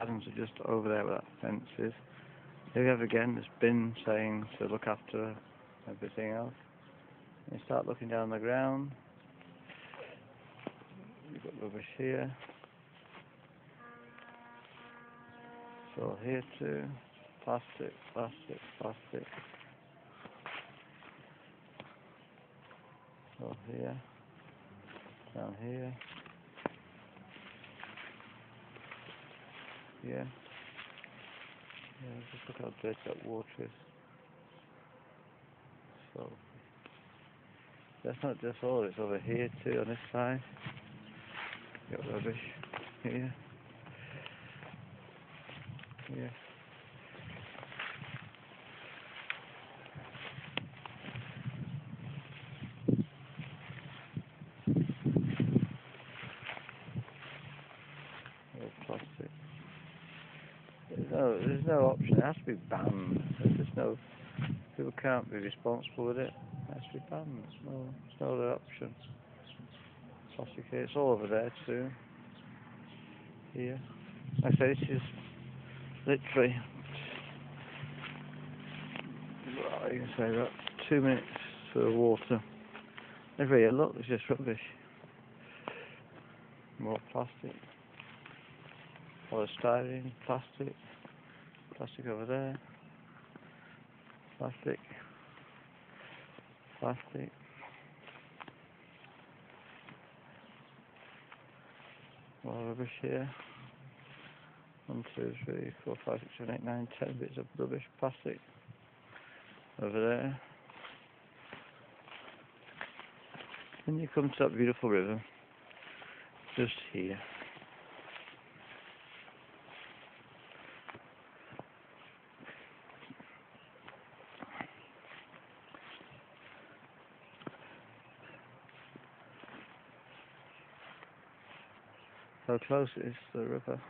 Adams are just over there where that fence is. Here we have again this bin saying to look after everything else. You start looking down the ground. You've got rubbish here. So here too. Plastic, plastic, plastic. So here. Down here. Yeah. Yeah, just look how dirty that water is. So, that's not just all, it's over here too, on this side. Got rubbish here. Here. plastic. There's no, there's no option. It has to be banned. There's no. People can't be responsible with it. It has to be banned. There's no, there's no other option. Plastic. It's all over there too. Here. I say this is literally. Well, you can say about two minutes for water. Every year, look, it's just rubbish. More plastic polystyrene, plastic, plastic over there, plastic, plastic, more rubbish here, one, two, three, four, five, six, seven, eight, nine, ten bits of rubbish, plastic, over there. Then you come to that beautiful river, just here. How close is the river.